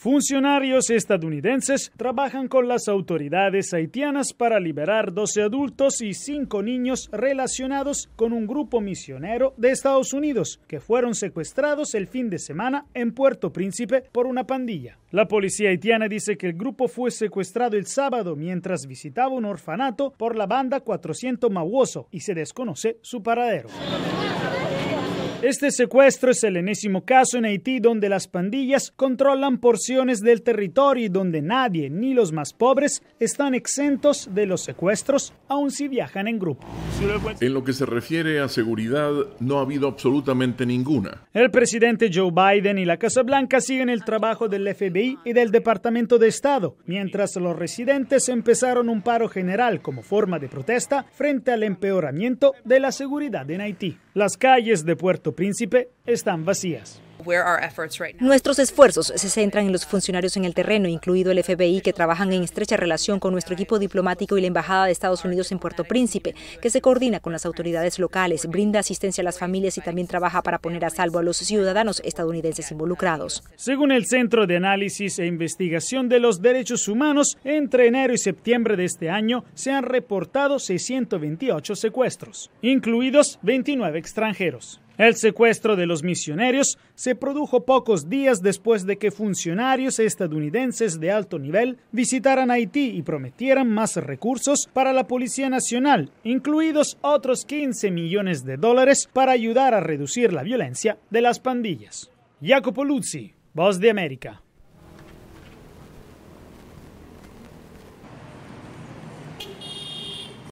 Funcionarios estadounidenses trabajan con las autoridades haitianas para liberar 12 adultos y 5 niños relacionados con un grupo misionero de Estados Unidos que fueron secuestrados el fin de semana en Puerto Príncipe por una pandilla. La policía haitiana dice que el grupo fue secuestrado el sábado mientras visitaba un orfanato por la banda 400 Mauoso y se desconoce su paradero. Este secuestro es el enésimo caso en Haití donde las pandillas controlan porciones del territorio y donde nadie, ni los más pobres, están exentos de los secuestros, aun si viajan en grupo. En lo que se refiere a seguridad, no ha habido absolutamente ninguna. El presidente Joe Biden y la Casa Blanca siguen el trabajo del FBI y del Departamento de Estado, mientras los residentes empezaron un paro general como forma de protesta frente al empeoramiento de la seguridad en Haití. Las calles de Puerto Príncipe están vacías. Nuestros esfuerzos se centran en los funcionarios en el terreno, incluido el FBI, que trabajan en estrecha relación con nuestro equipo diplomático y la Embajada de Estados Unidos en Puerto Príncipe, que se coordina con las autoridades locales, brinda asistencia a las familias y también trabaja para poner a salvo a los ciudadanos estadounidenses involucrados. Según el Centro de Análisis e Investigación de los Derechos Humanos, entre enero y septiembre de este año se han reportado 628 secuestros, incluidos 29 extranjeros. El secuestro de los misioneros se produjo pocos días después de que funcionarios estadounidenses de alto nivel visitaran Haití y prometieran más recursos para la Policía Nacional, incluidos otros 15 millones de dólares para ayudar a reducir la violencia de las pandillas. Jacopo Luzzi, Voz de América.